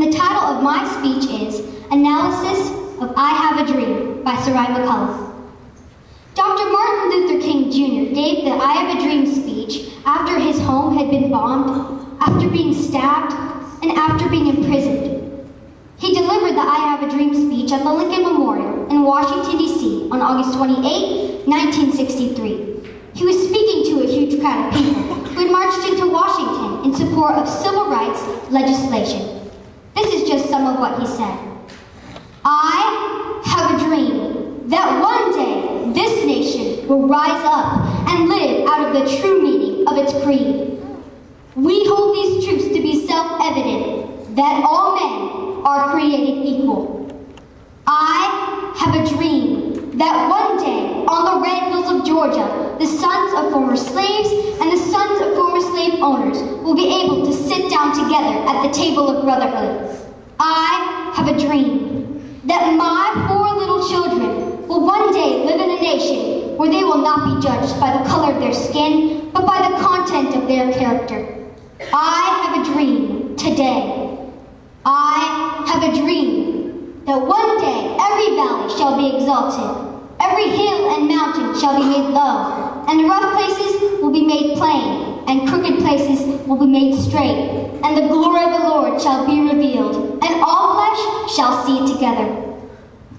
and the title of my speech is Analysis of I Have a Dream by Sarai McCullough. Dr. Martin Luther King Jr. gave the I Have a Dream speech after his home had been bombed, after being stabbed, and after being imprisoned. He delivered the I Have a Dream speech at the Lincoln Memorial in Washington, D.C. on August 28, 1963. He was speaking to a huge crowd of people who had marched into Washington in support of civil rights legislation. Some of what he said. I have a dream that one day this nation will rise up and live out of the true meaning of its creed. We hold these truths to be self-evident that all men are created equal. I have a dream that one day on the red hills of Georgia, the sons of former slaves and the sons of former slave owners will be able to sit down together at the table of brotherhood. I have a dream that my four little children will one day live in a nation where they will not be judged by the color of their skin, but by the content of their character. I have a dream today. I have a dream that one day every valley shall be exalted, every hill and mountain shall be made low, and the rough places will be made plain, and crooked places will be made straight, and the glory of the Lord shall be revealed, and all flesh shall see it together.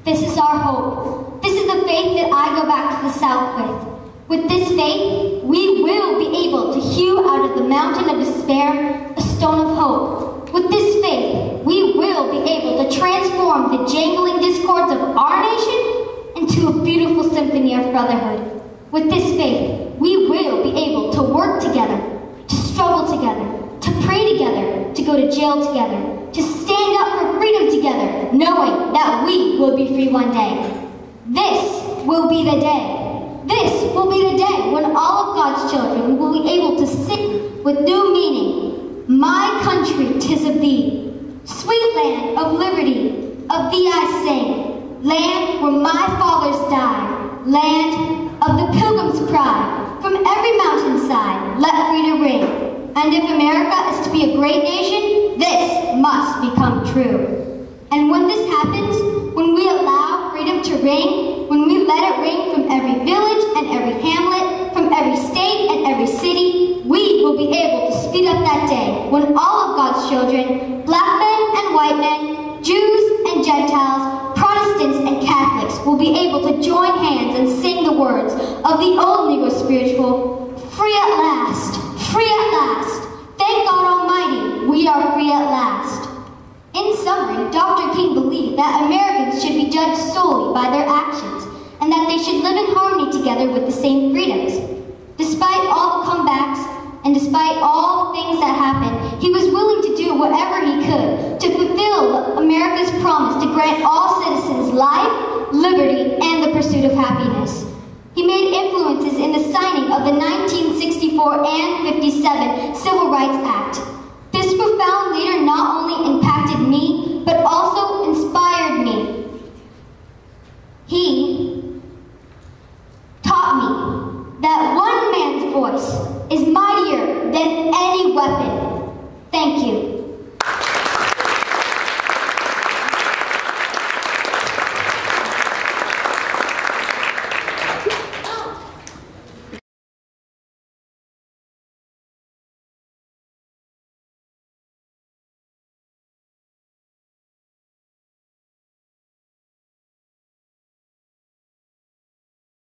This is our hope. This is the faith that I go back to the south with. With this faith, we will be able to hew out of the mountain of despair a stone of hope. With this faith, we will be able to transform the jangling discords of our nation into a beautiful symphony of brotherhood. With this faith, we will be able to work together, to struggle together, to pray together, to go to jail together, to stand up for freedom together, knowing that we will be free one day. This will be the day. This will be the day when all of God's children will be able to sing with new meaning. My country, tis of thee. Sweet land of liberty, of thee I sing. Land where my fathers died. Land of the pilgrim's pride. From every mountainside, let freedom ring. And if America is to be a great nation, this must become true. And when this happens, when we allow freedom to ring, when we let it ring from every village and every hamlet, from every state and every city, we will be able to speed up that day when all of God's children, black men and white men, Jews and Gentiles, Protestants and Catholics, will be able to join hands and sing the words of the old Negro spiritual, free at last, Free at last. Thank God Almighty, we are free at last. In summary, Dr. King believed that Americans should be judged solely by their actions and that they should live in harmony together with the same freedoms. Despite all the comebacks and despite all the things that happened, he was willing to do whatever he could to fulfill America's promise to grant all citizens life, liberty, and the pursuit of happiness. He made influences in the signing of the 1964 and 57 Civil Rights Act. This profound leader not only impacted me, but also inspired me. He taught me that one man's voice is mightier than any weapon. Thank you.